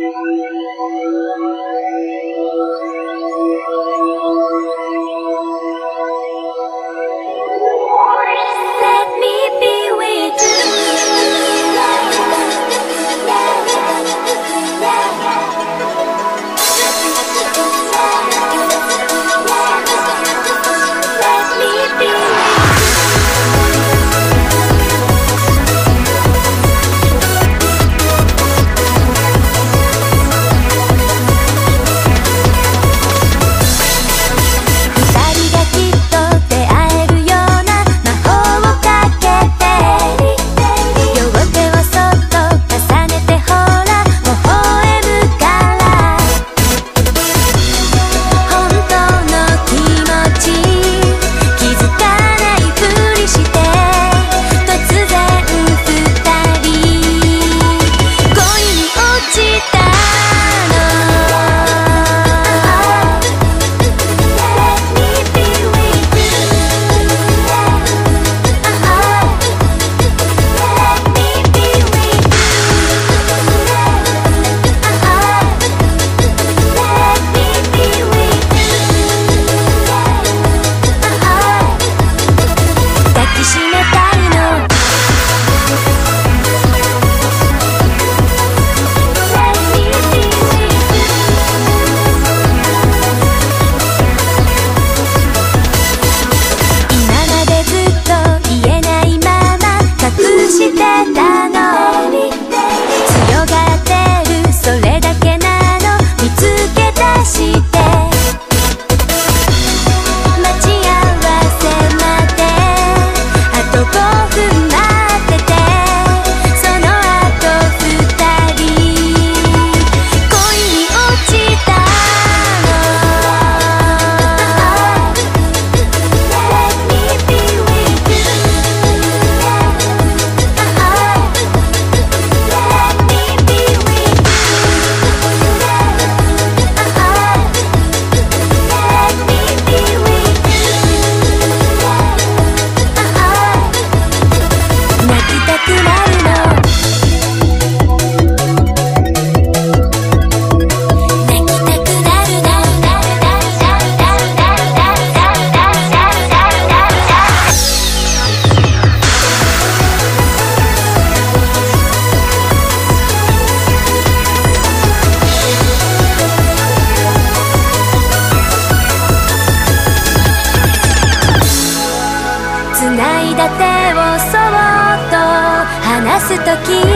Thank you. 時